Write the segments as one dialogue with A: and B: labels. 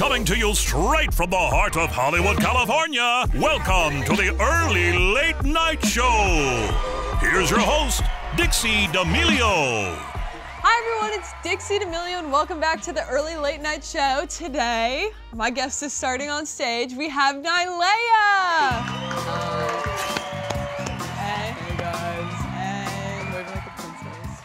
A: Coming to you straight from the heart of Hollywood, California. Welcome to the early late night show. Here's your host, Dixie D'Amelio.
B: Hi everyone, it's Dixie D'Amelio and welcome back to the early late night show. Today, my guest is starting on stage. We have Nailea. Hey.
C: Hey guys. Hey. I'm like a princess.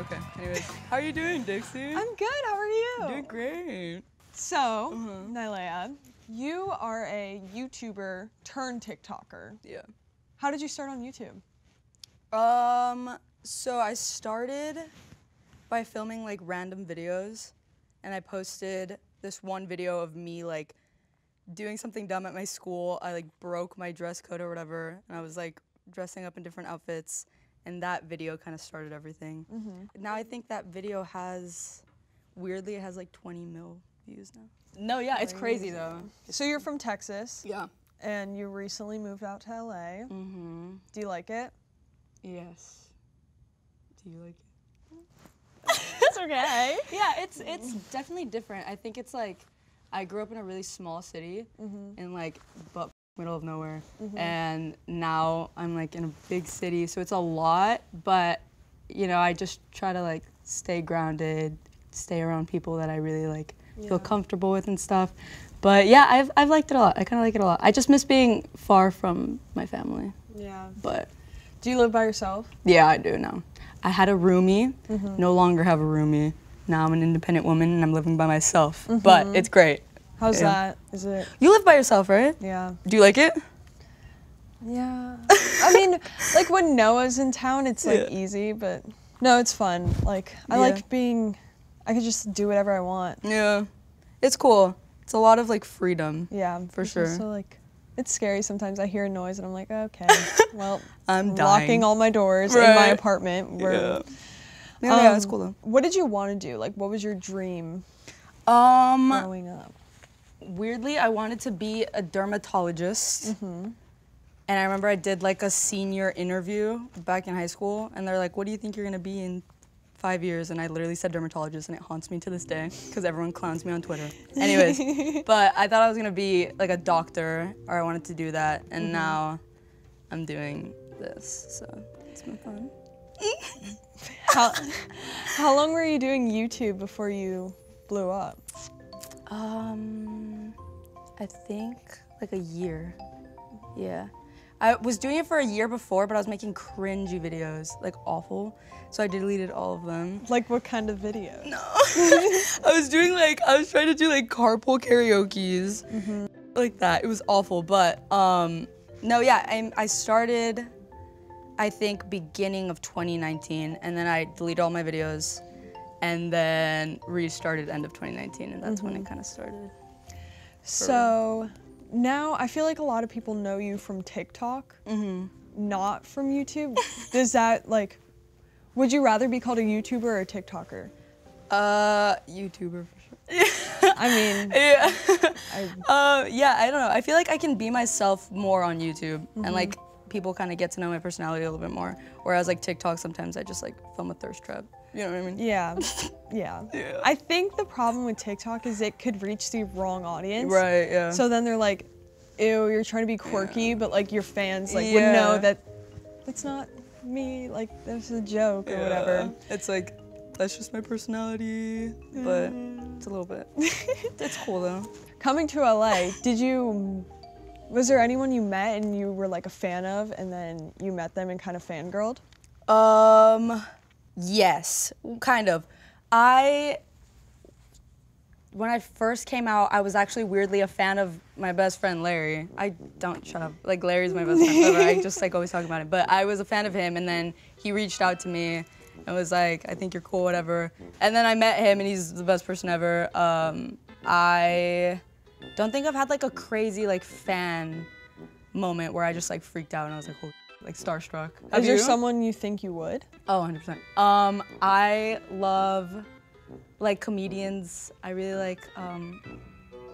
C: Okay, anyways. How are you doing, Dixie?
B: I'm good, how are you?
C: doing great.
B: So, Nailea, you are a YouTuber turned TikToker.
C: Yeah.
B: How did you start on YouTube?
C: Um, so I started by filming like random videos and I posted this one video of me like doing something dumb at my school. I like broke my dress code or whatever and I was like dressing up in different outfits and that video kind of started everything. Now I think that video has weirdly it has like 20 mil views now. No, yeah, it's crazy though.
B: So you're from Texas
C: Yeah.
B: and you recently moved out to LA.
C: Mhm.
B: Do you like it?
C: Yes. Do you like it?
B: It's okay.
C: Yeah, it's it's definitely different. I think it's like I grew up in a really small city in like but middle of nowhere, and now I'm like in a big city, so it's a lot. But you know, I just try to like stay grounded, stay around people that I really like
B: Yeah.
C: feel comfortable with and stuff. But yeah, I've I've liked it a lot. I kind of like it a lot. I just miss being far from my family,
B: Yeah.
C: but.
B: Do you live by yourself?
C: Yeah, I do now. I had a roomie,
B: Mm-hmm.
C: no longer have a roomie. Now I'm an independent woman and I'm living by myself. But it's great.
B: How's
C: Yeah.
B: that? Is it?
C: You live by yourself, right?
B: Yeah.
C: Do you like it?
B: Yeah. I mean, like when Noah's in town, it's like
C: Yeah.
B: easy, but no, it's fun. Like I
C: Yeah.
B: like being, I could just do whatever I want.
C: Yeah. It's cool. It's a lot of like freedom.
B: Yeah,
C: For
B: it's
C: sure.
B: Also, like, it's scary sometimes. I hear a noise and I'm like, okay, well,
C: I'm
B: locking all my doors in my apartment. Where,
C: Yeah. Yeah, yeah, it's
B: Um,
C: cool though.
B: What did you want to do? Like, what was your dream
C: Um,
B: growing up?
C: weirdly, I wanted to be a dermatologist.
B: Mm-hmm.
C: And I remember I did like a senior interview back in high school, and they're like, "What do you think you're gonna be in five years?" And I literally said dermatologist, and it haunts me to this day because everyone clowns me on Twitter. Anyways, but I thought I was gonna be like a doctor, or I wanted to do that, and
B: Mm-hmm.
C: now I'm doing this, so it's been fun.
B: How, how long were you doing YouTube before you blew up?
C: Um, I think like a year. Yeah. I was doing it for a year before, but I was making cringy videos, like awful. So I deleted all of them.
B: Like, what kind of video?
C: No. I was doing like I was trying to do like carpool karaoke's, like that. It was awful, but um, no, yeah. I I started, I think beginning of 2019, and then I deleted all my videos, and then restarted end of 2019, and that's when it kind of started.
B: So now I feel like a lot of people know you from TikTok,
C: Mm-hmm.
B: not from YouTube. Does that like, would you rather be called a YouTuber or a TikToker?
C: Uh, YouTuber for sure.
B: I mean,
C: yeah.
B: I,
C: uh, yeah, I don't know. I feel like I can be myself more on YouTube, and like people kind of get to know my personality a little bit more. Whereas like TikTok, sometimes I just like film a thirst trap. You know what I mean?
B: yeah, yeah.
C: Yeah.
B: I think the problem with TikTok is it could reach the wrong audience.
C: Right. Yeah.
B: So then they're like, ew, you're trying to be quirky, but like your fans like would know that it's not me, like that's a joke or whatever.
C: It's like that's just my personality, but it's a little bit. it's cool though.
B: Coming to LA, did you was there anyone you met and you were like a fan of and then you met them and kind of fangirled?
C: Um, yes, kind of. I when I first came out, I was actually weirdly a fan of my best friend Larry. I don't shut up. Like Larry's my best friend ever. I just like always talk about it. But I was a fan of him, and then he reached out to me and was like, "I think you're cool, whatever." And then I met him, and he's the best person ever. Um, I don't think I've had like a crazy like fan moment where I just like freaked out and I was like, "Holy." Like starstruck. Have
B: Is there
C: you?
B: someone you think you would?
C: Oh, 100%. Um, I love like comedians. I really like um,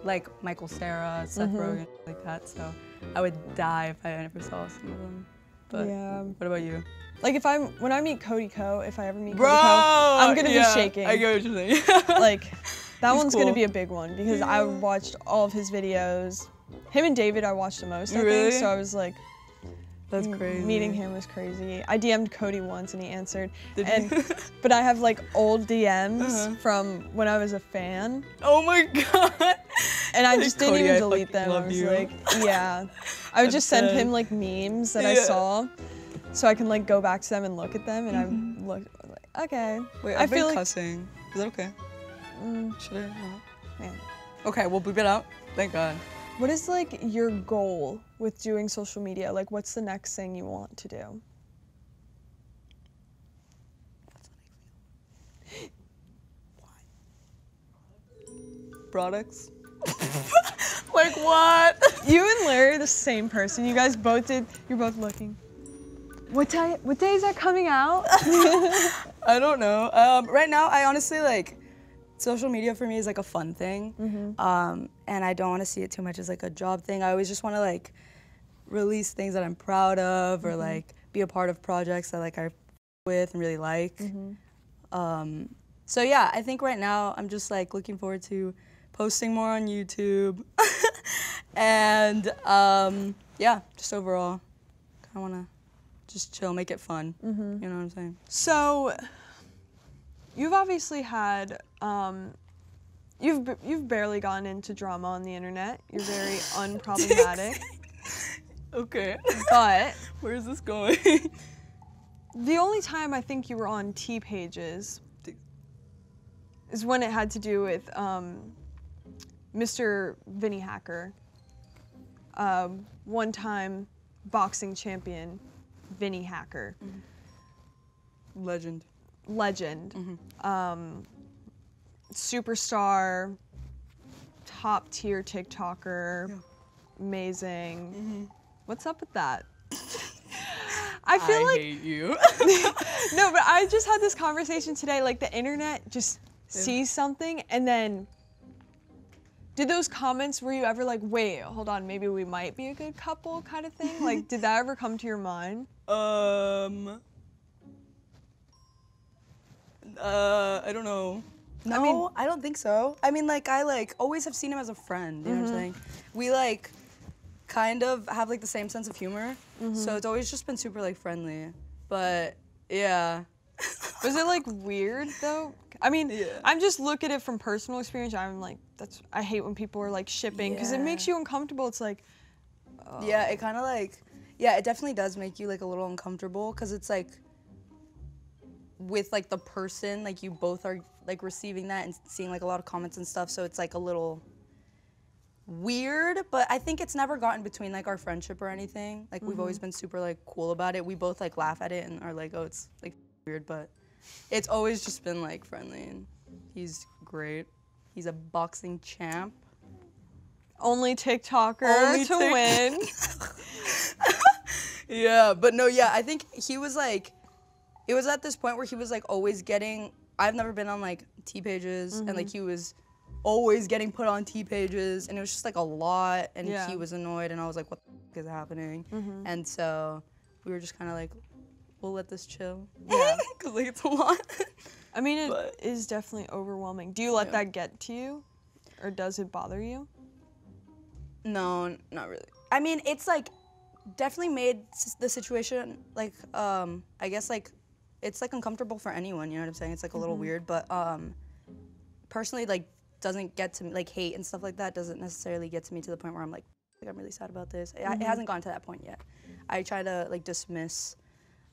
C: like Michael Cera, Seth Rogen, like that. So I would die if I ever saw some of them. But
B: Yeah.
C: what about you?
B: Like if I'm when I meet Cody Ko, if I ever meet
C: Bro,
B: Cody Ko, I'm gonna
C: yeah,
B: be shaking.
C: I get what you're saying.
B: like That
C: He's
B: one's gonna be a big one because I watched all of his videos. Him and David, I watched the most. I
C: Really?
B: think so. I was like,
C: That's crazy.
B: Meeting him was crazy. I DM'd Cody once and he answered.
C: Did
B: and
C: you?
B: but I have like old DMs
C: Uh-huh.
B: from when I was a fan,
C: Oh my god.
B: and I just didn't even delete
C: fucking
B: them. I was
C: you.
B: like, yeah. I would just send him like memes that I saw, so I can like go back to them and look at them, and I look like, okay.
C: Mm-hmm. Wait,
B: I
C: I've
B: feel
C: been
B: like
C: cussing. Is that okay?
B: Mm.
C: Should I?
B: Yeah.
C: Okay, we'll beep it out. Thank God.
B: What is like your goal with doing social media? Like, what's the next thing you want to do?
C: Products. like what?
B: You and Larry are the same person. You guys both did. You're both looking. What day? What day is that coming out?
C: I don't know. Um, right now, I honestly like social media for me is like a fun thing, um, and I don't want to see it too much as like a job thing. I always just want to like release things that I'm proud of, or like be a part of projects that like I with and really like. Um, so yeah, I think right now I'm just like looking forward to posting more on YouTube, and um, yeah, just overall, of want to just chill, make it fun. You know what I'm saying?
B: so, you've obviously had. Um, you've you've barely gotten into drama on the internet. You're very unproblematic,
C: Okay.
B: but
C: Where is this going?
B: the only time I think you were on T pages is when it had to do with um, Mr. Vinnie Hacker, um, one time boxing champion Vinnie Hacker,
C: Legend.
B: legend, um, superstar, top tier TikToker,
C: Yeah.
B: amazing. What's up with that? I feel
C: I
B: like
C: hate you.
B: no, but I just had this conversation today. Like the internet just sees something and then. Did those comments, were you ever like, wait, hold on, maybe we might be a good couple kind of thing? Like, did that ever come to your mind?
C: um. Uh, I don't know. No,
B: I mean-
C: I don't think so. I mean, like, I like always have seen him as a friend. You know what I'm mm-hmm. saying? We like kind of have like the same sense of humor, so mm-hmm. it's always just been super like friendly. But yeah,
B: Was it like weird though? I mean,
C: Yeah.
B: I'm just look at it from personal experience. I'm like, that's I hate when people are like shipping because it makes you uncomfortable. It's like,
C: Yeah, oh. it kind of like, yeah, it definitely does make you like a little uncomfortable because it's like, with like the person, like you both are like receiving that and seeing like a lot of comments and stuff, so it's like a little weird. But I think it's never gotten between like our friendship or anything. Like we've always mm-hmm. been super like cool about it. We both like laugh at it and are like, oh, it's like weird, but it's always just been like friendly and he's great. He's a boxing champ.
B: only TikToker
C: Only
B: to win.
C: Yeah, but no, yeah, I think he was like, it was at this point where he was like always getting. I've never been on like T pages, and like he was always getting put on T pages, and it was just like a lot, and
B: Yeah.
C: he was annoyed, and I was like, what the f- is happening? And so we were just kind of like, we'll let this chill.
B: Yeah.
C: Because like it's a lot.
B: I mean, it is
C: But-
B: definitely overwhelming. Do you let
C: Yeah.
B: that get to you, or does it bother you?
C: No, not really. I mean, it's like definitely made the situation like um I guess like it's like uncomfortable for anyone, you know what I'm saying? It's like a little weird, but um personally like doesn't get to me like hate and stuff like that doesn't necessarily get to me to the point where I'm like like I'm really sad about this. It, it hasn't gone to that point yet. I try to like dismiss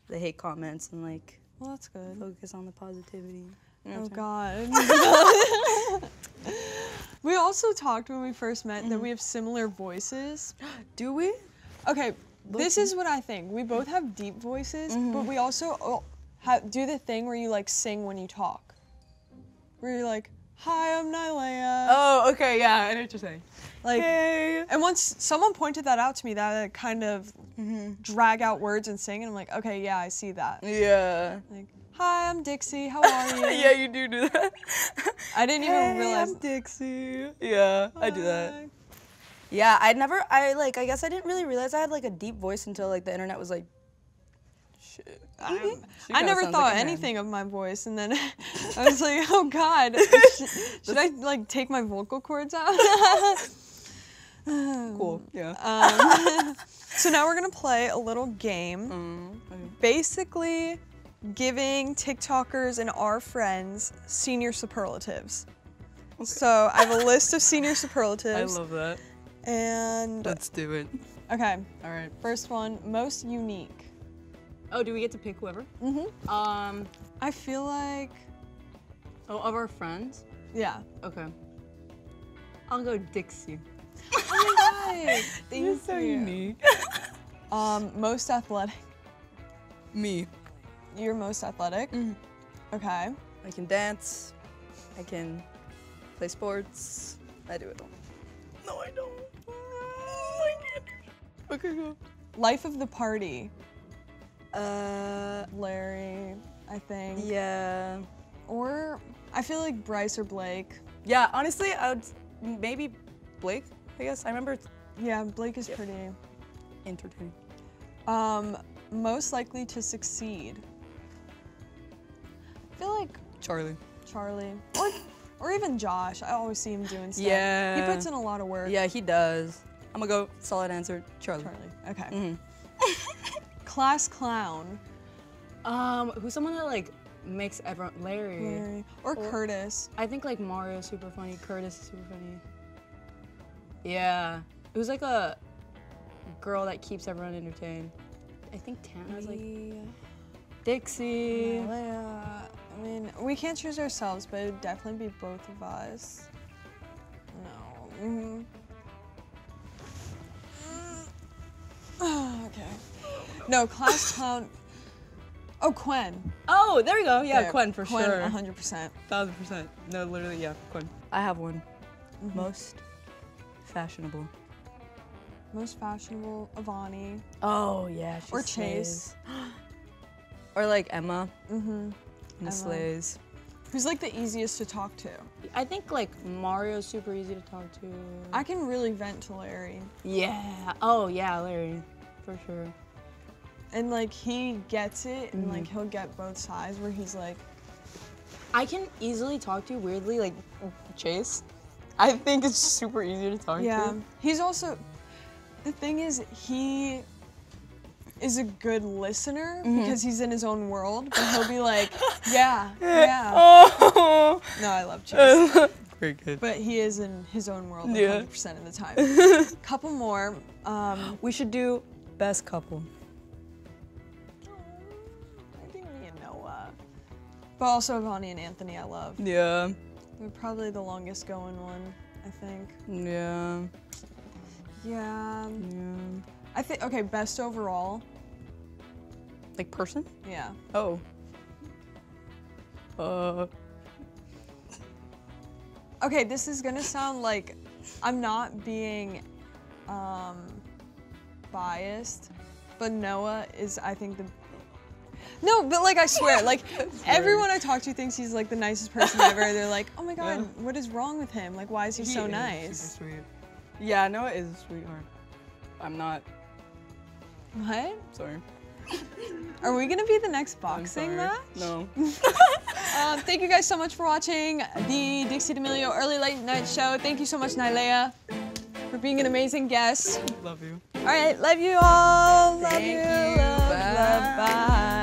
C: the hate comments and like
B: Well, that's good.
C: focus on the positivity. You know
B: Oh
C: what I'm saying?
B: God. we also talked when we first met
C: Mm-hmm.
B: that we have similar voices.
C: Do we?
B: Okay, this is what I think. We both have deep voices,
C: Mm-hmm.
B: but we also do the thing where you like sing when you talk. Where you're like, "Hi, I'm Nailea."
C: Oh, okay, yeah, I know what you're saying.
B: like,
C: Hey.
B: and once someone pointed that out to me, that I kind of
C: Mm-hmm.
B: drag out words and sing, and I'm like, okay, yeah, I see that.
C: Yeah.
B: Like, "Hi, I'm Dixie. How are you?"
C: yeah, you do do that.
B: I didn't even
C: Hey,
B: realize.
C: I'm Dixie. Yeah, I do that. Yeah, I'd never. I like. I guess I didn't really realize I had like a deep voice until like the internet was like Shit.
B: I'm- I never thought
C: like
B: anything of my voice, and then I was like, "Oh God, should, should I like take my vocal cords out?"
C: Cool. Yeah.
B: um, so now we're gonna play a little game,
C: Mm, okay.
B: basically giving TikTokers and our friends senior superlatives. So I have a list of senior superlatives.
C: I love that.
B: and
C: Let's do it.
B: okay,
C: All right.
B: first one, most unique.
C: Oh, do we get to pick whoever?
B: Mm-hmm.
C: Um.
B: I feel like,
C: Oh, of our friends.
B: yeah.
C: Okay. I'll go Dixie.
B: Oh my God, thank
C: You're so
B: you.
C: unique.
B: Um, most athletic.
C: Me.
B: You're most athletic.
C: Mhm.
B: Okay.
C: I can dance. I can play sports. I do it all. No, I don't. I can't. Okay, go.
B: Life of the party.
C: Uh,
B: Larry, I think.
C: yeah.
B: Or I feel like Bryce or Blake.
C: Yeah, honestly, I would maybe Blake. I guess I remember
B: Yeah, Blake is pretty.
C: entertaining.
B: Um, most likely to succeed. I feel like
C: Charlie.
B: Charlie or or even Josh. I always see him doing stuff.
C: Yeah.
B: He puts in a lot of work.
C: Yeah, he does. I'm gonna go solid answer, Charlie.
B: Charlie. Okay.
C: Mhm.
B: Class clown.
C: Um, who's someone that like makes everyone Larry.
B: Larry. Or,
C: Or-
B: Curtis.
C: I think like Mario's super funny. Curtis is super funny. Yeah, who's like a girl that keeps everyone entertained. I think Tana's like Dixie.
B: Yeah, I mean, we can't choose ourselves, but it'd definitely be both of us. No. hmm okay. No, class clown. Oh, Quen.
C: Oh, there we go. Yeah,
B: There,
C: Quen for
B: Quen,
C: sure.
B: 100%.
C: Thousand percent. No, literally, yeah, Quen. I have one.
B: Mm-hmm.
C: Most fashionable.
B: Most fashionable, Avani.
C: Oh yeah, she
B: Or Chase.
C: or like Emma.
B: Mm-hmm.
C: Miss
B: Emma.
C: Slays.
B: Who's like the easiest to talk to?
C: I think like Mario's super easy to talk to.
B: I can really vent to Larry.
C: yeah. Oh yeah, Larry, for sure.
B: And like he gets it and like he'll get both sides where he's like,
C: I can easily talk to you weirdly like Chase. I think it's super easy to talk
B: Yeah.
C: to.
B: He's also the thing is he is a good listener
C: Mm-hmm.
B: because he's in his own world, but he'll be like, yeah, yeah.
C: Oh.
B: No, I love Chase.
C: Very good.
B: But he is in his own world
C: Yeah.
B: 100% of the time. Couple more. Um,
C: We should do best couple.
B: But also Vonnie and Anthony, I love.
C: Yeah.
B: They're probably the longest going one, I think.
C: Yeah.
B: Yeah.
C: Yeah.
B: I think, okay, best overall.
C: Like person?
B: Yeah.
C: Oh. Uh.
B: Okay, this is gonna sound like I'm not being um, biased, but Noah is, I think, the. No, but like I swear, like everyone I talk to thinks he's like the nicest person ever. They're like, oh my god, what is wrong with him? Like, why is he, so nice?
C: Super sweet. Yeah, Noah is a sweetheart. I'm not.
B: What?
C: Sorry.
B: Are we gonna be the next boxing match?
C: No.
B: Um, thank you guys so much for watching the Dixie D'Amelio Early Late Night Show. Thank you so much, Nailea, for being an amazing guest.
C: Love you.
B: All right, love you all. Love
C: Thank
B: you.
C: you.
B: Love,
C: Bye.
B: love. Bye.